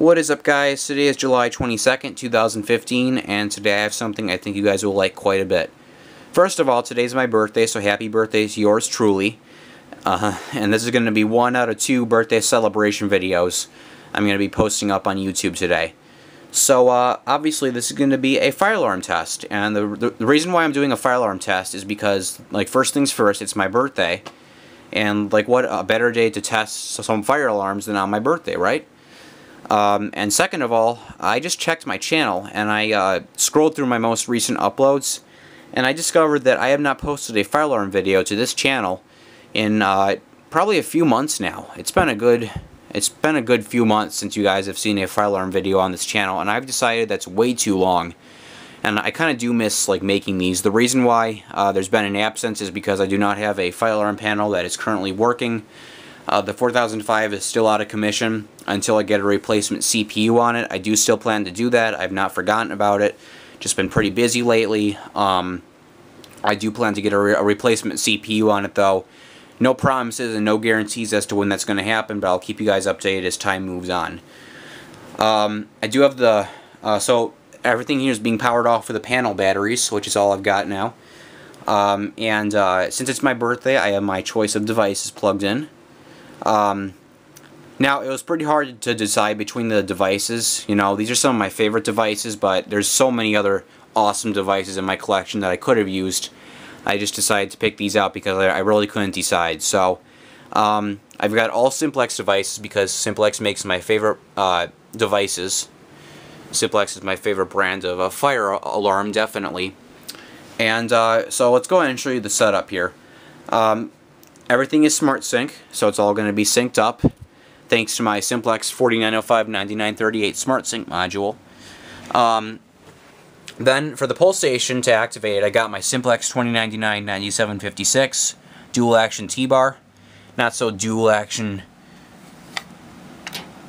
What is up guys? Today is July 22nd, 2015, and today I have something I think you guys will like quite a bit. First of all, today's my birthday, so happy birthday to yours truly. Uh, and this is going to be one out of two birthday celebration videos I'm going to be posting up on YouTube today. So, uh, obviously this is going to be a fire alarm test, and the, the, the reason why I'm doing a fire alarm test is because, like, first things first, it's my birthday, and, like, what a better day to test some fire alarms than on my birthday, right? Um, and second of all, I just checked my channel and I uh, scrolled through my most recent uploads and I discovered that I have not posted a fire alarm video to this channel in uh, probably a few months now. It's been a good it's been a good few months since you guys have seen a fire alarm video on this channel and I've decided that's way too long and I kind of do miss like making these. The reason why uh, there's been an absence is because I do not have a fire alarm panel that is currently working uh, the 4005 is still out of commission until I get a replacement CPU on it. I do still plan to do that. I've not forgotten about it. Just been pretty busy lately. Um, I do plan to get a, re a, replacement CPU on it though. No promises and no guarantees as to when that's going to happen, but I'll keep you guys updated as time moves on. Um, I do have the, uh, so everything here is being powered off with the panel batteries, which is all I've got now. Um, and uh, since it's my birthday, I have my choice of devices plugged in. Um, now, it was pretty hard to decide between the devices. You know, these are some of my favorite devices, but there's so many other awesome devices in my collection that I could have used. I just decided to pick these out because I really couldn't decide. So, um, I've got all Simplex devices because Simplex makes my favorite uh, devices. Simplex is my favorite brand of a fire alarm, definitely. And uh, so let's go ahead and show you the setup here. Um, Everything is smart sync, so it's all going to be synced up thanks to my Simplex 4905-9938 smart sync module. Um, then for the pull station to activate, I got my Simplex 2099-9756 dual action T-bar. Not so dual action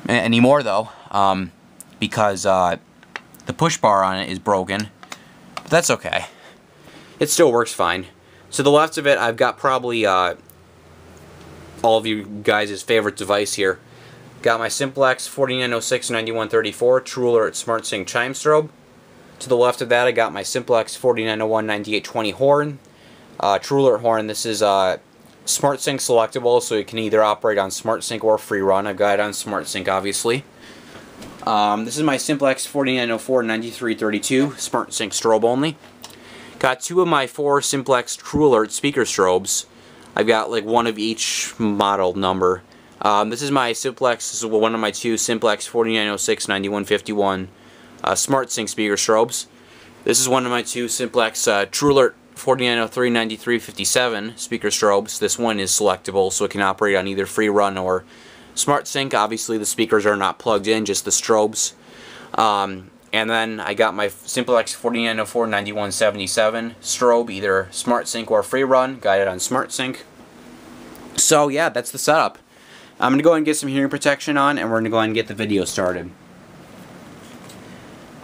anymore though, um, because uh, the push bar on it is broken. But that's okay. It still works fine. To the left of it, I've got probably uh, all of you guys' favorite device here. Got my Simplex 4906-9134 True Alert Smart Sync Chime Strobe. To the left of that, I got my Simplex 4901-9820 horn. Uh, True Alert horn, this is uh, Smart Sync selectable, so it can either operate on Smart Sync or Free Run. I've got it on Smart Sync, obviously. Um, this is my Simplex 4904-9332 Smart Sync strobe only. Got two of my four Simplex True Alert speaker strobes. I've got like one of each model number. Um, this is my Simplex, this is one of my two Simplex 4906 9151 uh, Smart Sync speaker strobes. This is one of my two Simplex uh, TrueAlert 4903 9357 speaker strobes. This one is selectable so it can operate on either free run or Smart Sync. Obviously the speakers are not plugged in, just the strobes. Um, and then I got my Simplex 4904 9177 strobe, either Smart Sync or Free Run, got it on Smart Sync. So yeah, that's the setup. I'm going to go ahead and get some hearing protection on, and we're going to go ahead and get the video started.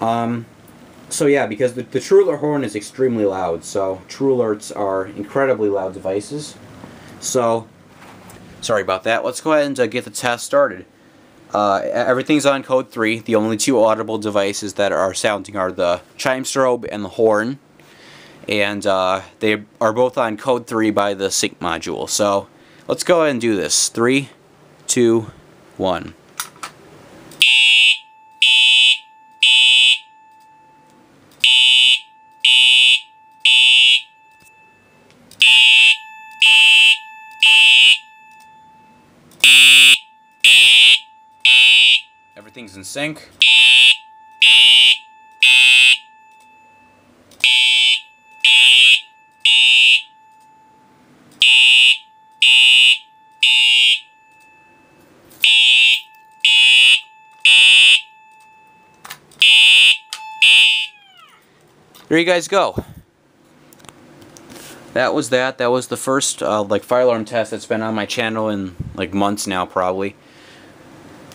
Um, so yeah, because the, the True Alert horn is extremely loud, so True Alerts are incredibly loud devices. So, sorry about that. Let's go ahead and uh, get the test started. Uh, everything's on code 3. The only two audible devices that are sounding are the chime strobe and the horn. And uh, they are both on code 3 by the sync module. So let's go ahead and do this. Three, two, one. In sync. There you guys go. That was that. That was the first uh, like fire alarm test that's been on my channel in like months now probably.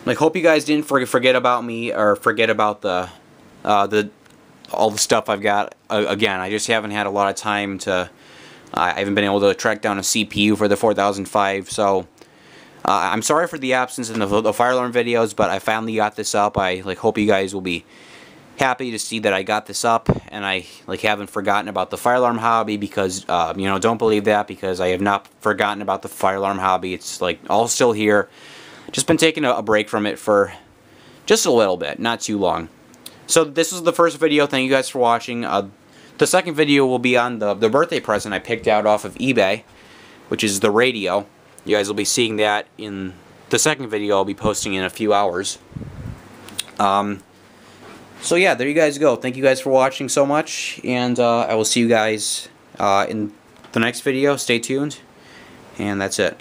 Like, hope you guys didn't forget about me or forget about the, uh, the, all the stuff I've got. Uh, again, I just haven't had a lot of time to, I haven't been able to track down a CPU for the 4005, so, Uh, I'm sorry for the absence in the, the fire alarm videos, but I finally got this up. I like hope you guys will be happy to see that I got this up and I like haven't forgotten about the fire alarm hobby because uh, you know don't believe that because I have not forgotten about the fire alarm hobby it's like all still here just been taking a, break from it for just a little bit not too long so this was the first video thank you guys for watching uh, the second video will be on the, the birthday present I picked out off of eBay which is the radio you guys will be seeing that in the second video I'll be posting in a few hours um, so yeah, there you guys go. Thank you guys for watching so much, and uh, I will see you guys uh, in the next video. Stay tuned, and that's it.